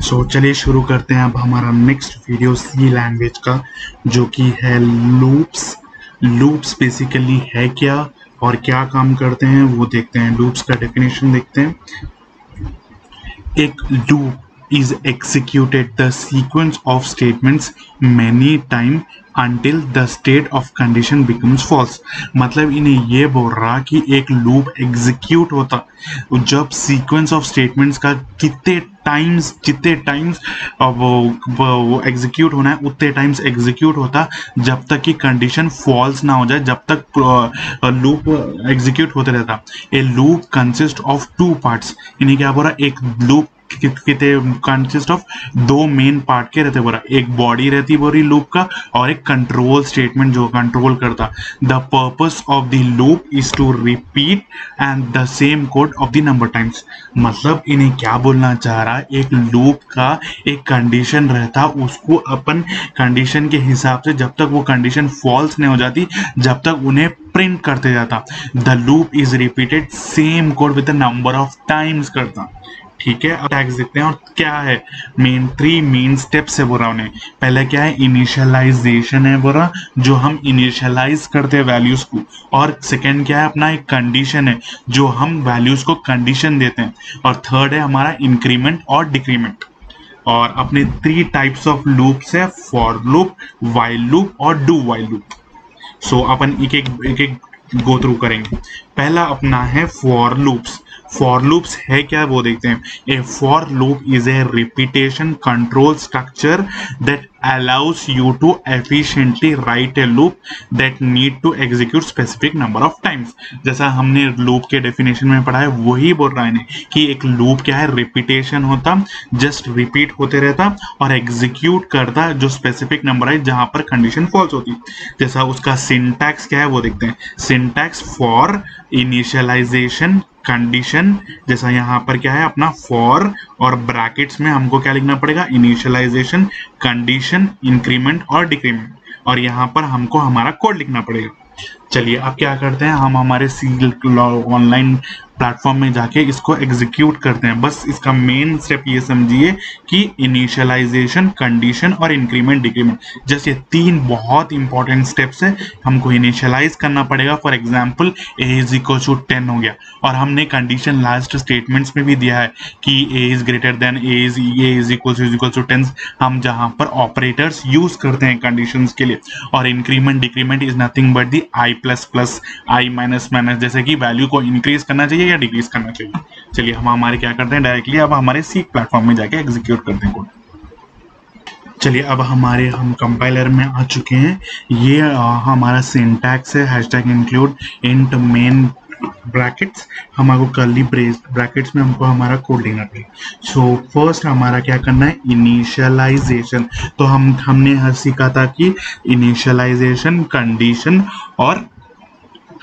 सो so, चलिए शुरू करते हैं अब हमारा नेक्स्ट वीडियो सी लैंग्वेज का जो कि है लूप्स लूप्स बेसिकली है क्या और क्या काम करते हैं वो देखते हैं। लूप्स का डेफिनेशन देखते हैं। एक loop is executed the sequence of statements many time until the state of condition becomes false. मतलब इन्हें ये बोल रहा कि एक लूप एग्जीक्यूट होता। जब सीक्वेंस ऑफ़ स्टेटमेंट्स का कितने टाइम्स जितने टाइम्स वो एग्जीक्यूट होना है, उतने टाइम्स एग्जीक्यूट होता। जब तक कि कंडीशन फॉल्स ना हो जाए, जब तक लूप एग्जीक्यूट होते रहता। A loop consist of two parts इन्हें क्या बोल? एक लूप कितने कंसिस्ट ऑफ़ दो मेन पार्ट के रहते बोरा एक बॉडी रहती बोरी लूप का और एक कंट्रोल स्टेटमेंट जो कंट्रोल करता। The purpose of the loop is to repeat and the same code of the number times मतलब इन्हें क्या बोलना चाह रहा? है एक लूप का एक कंडीशन रहता, उसको अपन कंडीशन के हिसाब से जब तक वो कंडीशन फॉल्स नहीं हो जाती, जब तक उन्हें प्रिंट करते जाता। The loop is repeated same code with number of times करता। ठीक है, अब टैक्स देखते हैं और क्या है? मेन थ्री मेन स्टेप्स है बोरा उन्हें। पहले क्या है? इनिशियलाइजेशन है बोरा, जो हम इनिशियलाइज करते हैं वैल्यूज़ को। और सेकेंड क्या है? अपना एक कंडीशन है, जो हम वैल्यूज़ को कंडीशन देते हैं। और थर्ड है हमारा इंक्रीमेंट और डिक्रीमेंट और अपने थ्री टाइप्स ऑफ़ लूप्स है फॉर लूप वाइल लूप और डू वाइल लूप सो अपन एक एक एक एक गो थ्रू करेंगे। पहला अपना है फॉर लूप्स फॉर लूप्स है क्या वो देखते हैं। A for loop is a repetition control structure that allows you to efficiently write a loop that need to execute specific number of times जैसा हमने लूप के डेफिनेशन में पढ़ा है, वही बोल रहा है कि एक लूप क्या है रिपीटेशन होता जस्ट रिपीट होते रहता और एग्जीक्यूट करता जो स्पेसिफिक नंबर है जहाँ पर कंडीशन फॉल्स होती। जैसा उसका सिंटैक्स क्या है वो देखते हैं। सिंटैक्स फॉर इनिशियलाइजेशन कंडीशन जैसा यहाँ पर क्या है, अपना फॉर और ब्रैकेट्स में हमको क्या लिखना पड़ेगा? इनिशियलाइजेशन कंडीशन इंक्रीमेंट और डिक्रीमेंट और यहाँ पर हमको हमारा कोड लिखना पड़ेगा। चलिए, अब क्या करते हैं? हम हमारे सी ऑनलाइन प्लेटफॉर्म में जाके इसको एग्जीक्यूट करते हैं। बस इसका मेन स्टेप ये समझिए कि इनिशियलाइजेशन कंडीशन और इंक्रीमेंट डिक्रीमेंट जैसे तीन बहुत इंपॉर्टेंट स्टेप्स है। हमको इनिशियलाइज करना पड़ेगा। For example a is equal to ten हो गया। और हमने कंडीशन लास्ट स्टेटमेंट्स में भी दिया है कि a is greater than a is a is equal to equal to ten हम जहाँ पर ऑपरेटर्स यूज़ करते हैं कंडीशन के लिए। और increment decrement is nothing but the i plus plus i minus minus जैसे कि वैल्यू को इंक्रीज करना चाहिए। या डिक्रीज करना चाहिए। चलिए हम हमारे क्या करते हैं? डायरेक्टली अब हमारे सी प्लेटफॉर्म में जाके एग्जीक्यूट करते हैं कोड चलिए अब हमारे हम कंपाइलर में आ चुके हैं। ये आ, हमारा सिंटैक्स है hashtag include int main brackets हमारे करली ब्रैकेट्स में हमको हमारा कोड लिखना पड़ेगा सो फ़र्स्ट हमारा क्या करना है? इनिशियलाइजेशन तो हम हमने सीखा था कि इनिशियलाइजेशन कंडीशन और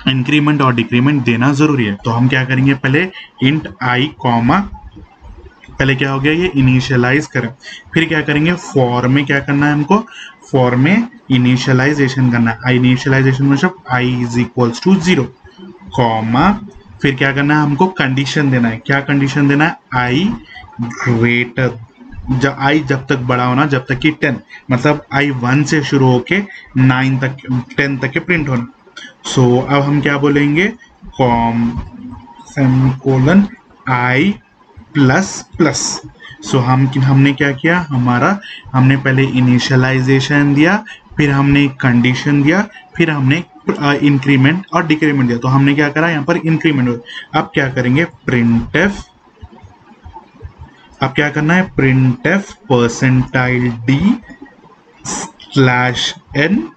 इंक्रीमेंट और डिक्रीमेंट देना ज़रूरी है। तो हम क्या करेंगे? पहले इंट आई कॉमा पहले क्या हो गया ये? इनिशियलाइज करें। फिर क्या करेंगे? फॉर में क्या करना है हमको? फॉर में इनिशियलाइजेशन करना है। इनिशियलाइजेशन मतलब i is equals to zero comma फिर क्या करना है हमको? कंडीशन देना है। क्या कंडीशन देना है? आई ग्रेटर जब आई जब तक बड़ा होना, जब तक कि टेन मतलब आई वन से शुरू होके नाइन तक टेन तक के प्रिंट होना। सो so, अब हम क्या बोलेंगे? Comma semicolon i plus plus so हम हमने क्या किया? हमारा हमने पहले इनिशियलाइजेशन दिया फिर हमने कंडीशन दिया फिर हमने इंक्रीमेंट और डिक्रीमेंट दिया। तो हमने क्या करा? यहाँ पर इंक्रीमेंट अब क्या करेंगे? प्रिंट एफ़ अब क्या करना है? Print f percentile d slash n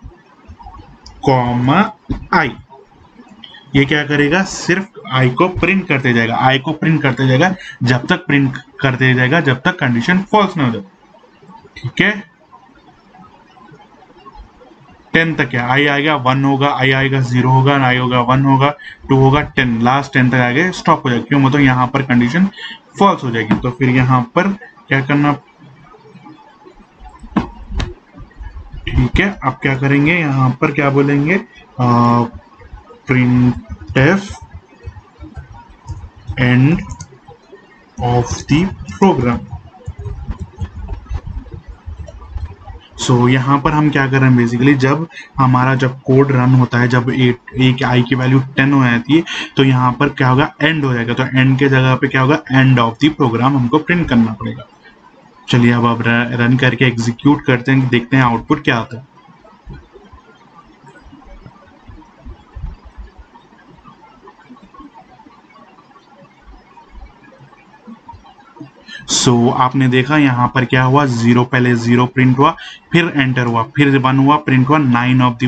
comma i. ये क्या करेगा? सिर्फ़ आई को प्रिंट करते जाएगा। आई को प्रिंट करते जाएगा, जब तक प्रिंट करते जाएगा, जब तक कंडीशन फॉल्स ना हो जाए। ठीक है? टेन तक है। आई आएगा वन होगा, आई आएगा ज़ीरो होगा, आई होगा वन होगा टू होगा टेन लास्ट टेन तक आएगा स्टॉप हो जाएगा। क्यों? मतलब यहाँ पर कंडीशन फॉल्स हो जाएगी। तो फिर यहाँ पर क्या करना ठीक है अब क्या करेंगे, यहाँ पर क्या बोलेंगे? Print f end of the program so यहाँ पर हम क्या कर रहे हैं बेसिकली जब हमारा जब कोड रन होता है, जब एट एक आई की वैल्यू टेन हो जाती है तो यहाँ पर क्या होगा एंड हो जाएगा। तो एंड के जगह पे क्या होगा एंड ऑफ़ द प्रोग्राम हमको प्रिंट करना पड़ेगा। चलिए अब अब रन करके एग्जीक्यूट करते हैं देखते हैं आउटपुट क्या आता है। सो so, आपने देखा यहाँ पर क्या हुआ? ज़ीरो पहले ज़ीरो प्रिंट हुआ फिर एंटर हुआ फिर वन हुआ प्रिंट हुआ नाइन ऑफ़ दी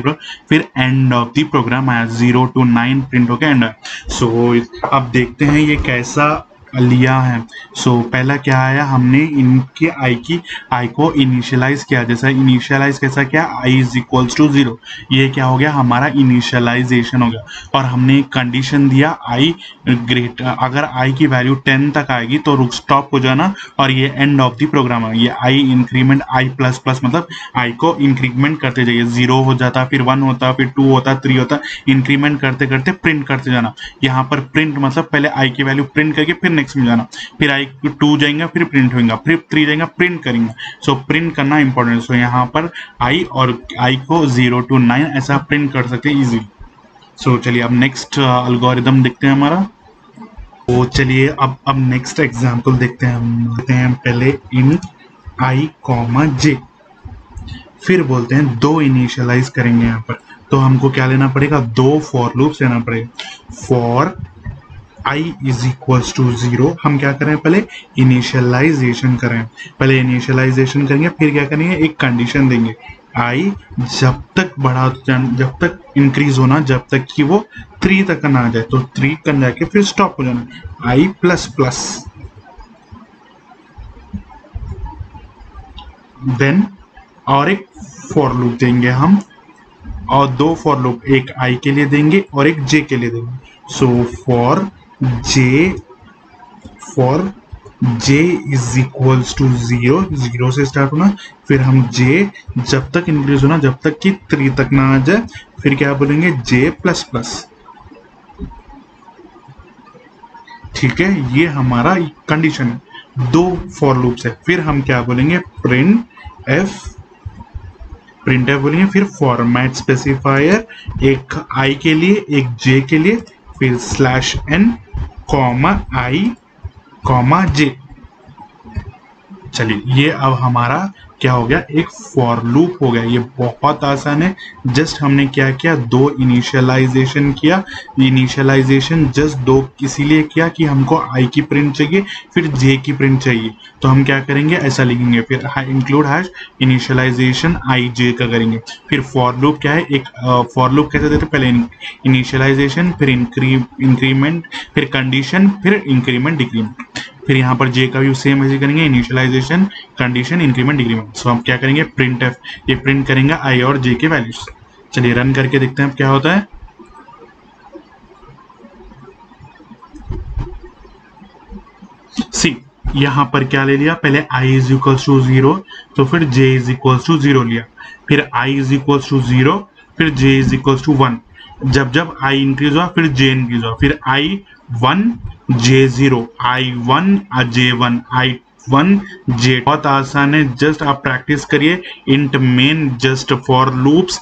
फिर एंड ऑफ़ दी प्रोग्राम आया ज़ीरो टू नाइन प्रिंट हो गया एंड सो अब देखते हैं ये कैसा लिया है। सो so, पहला क्या आया? हमने इनके आई की आई को इनिशियलाइज किया। जैसा इनिशियलाइज कैसा किया? I is equals to zero ये क्या हो गया? हमारा इनिशियलाइजेशन हो गया। और हमने एक कंडीशन दिया आई ग्रेट अगर आई की वैल्यू टेन तक आएगी तो रुक स्टॉप हो जाना। और ये एंड ऑफ़ द प्रोग्राम है। ये i increment i plus plus मतलब आई को इंक्रीमेंट करते जाइए। ज़ीरो हो जाता फिर वन होता फिर टू होता थ्री होता। इंक्रीमेंट करते करते प्रिंट करते जाना। यहाँ पर प्रिंट मतलब पहले आई की वैल्यू प्रिंट करके फिर नेक्स्ट में जाना। फिर आई टू जाएँगे, फिर प्रिंट होगा फिर थ्री जाएगा प्रिंट करेंगे। सो प्रिंट करना इंपॉर्टेंट सो यहाँ पर आई और आई को ज़ीरो टू नाइन ऐसा प्रिंट कर सकते हैं इजीली सो चलिए अब नेक्स्ट अल्गोरिदम देखते हैं हमारा। तो चलिए अब अब नेक्स्ट एग्जांपल देखते हैं। हम देखते हैं पहले इन आई कॉमा जे फिर बोलते हैं दो इनिशियलाइज करेंगे यहाँ पर। तो हमको क्या लेना पड़ेगा? दो फॉर लूप्स लेना पड़ेगा। For i is equals to zero हम क्या करें? पहले इनिशियलाइजेशन करें। पहले इनिशियलाइजेशन करेंगे, फिर क्या करेंगे? एक कंडीशन देंगे। i जब तक बढ़ा जब तक इंक्रीज होना, जब तक कि वो थ्री तक ना आ जाए तो थ्री कर जाके फिर स्टॉप हो जाना। i प्लस प्लस देन और एक फॉर लूप देंगे हम, और दो फॉर लूप एक i के लिए देंगे और एक j के लिए देंगे। So for j for j is equals to zero zero से स्टार्ट होना। फिर हम j, जब तक इंक्रीज होना, जब तक कि थ्री तक ना आ जाए, फिर क्या बोलेंगे? J प्लस प्लस ठीक है? ये हमारा कंडीशन है। दो फॉर लूप्स है। फिर हम क्या बोलेंगे? प्रिंट एफ़ प्रिंट एफ़ बोलेंगे। फिर फॉर्मेट स्पेसिफायर एक आई के लिए, एक जे के लिए। फिर slash N comma I comma J चलिए, ये अब हमारा क्या हो गया? एक फॉर लूप हो गया। ये बहुत आसान है। जस्ट हमने क्या किया? दो इनिशियलाइजेशन किया। इनिशियलाइजेशन जस्ट दो इसीलिए किया कि हमको आई की प्रिंट चाहिए, फिर जे की प्रिंट चाहिए। तो हम क्या करेंगे? ऐसा लिखेंगे। फिर include hash initialization I J का करेंगे। फिर फॉर लूप क्या है? एक फॉर लूप कैसे देते पहले इनिशियलाइजेशन फिर इंक्रीमेंट फिर कंडीशन फिर इंक्रीमेंट डिक्रीमेंट फिर यहाँ पर जे का भी सेम ऐसे करेंगे initialization condition increment decrement so हम क्या करेंगे? प्रिंट एफ़ ये प्रिंट करेंगे आई और जे के वैल्यूज़ चलिए रन करके देखते हैं अब क्या होता है. सी यहाँ पर क्या ले लिया? पहले i is equals to zero तो फिर j is equals to zero लिया. फिर i is equals to zero फिर j is equals to one जब जब i इंक्रीज हुआ, फिर j इंक्रीज हुआ. फिर i one J zero I one J one I one J बहुत आसान है जस्ट आप प्रैक्टिस करिए int main just for loops